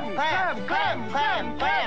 Clem, Clem, Clem, Clem, Clem.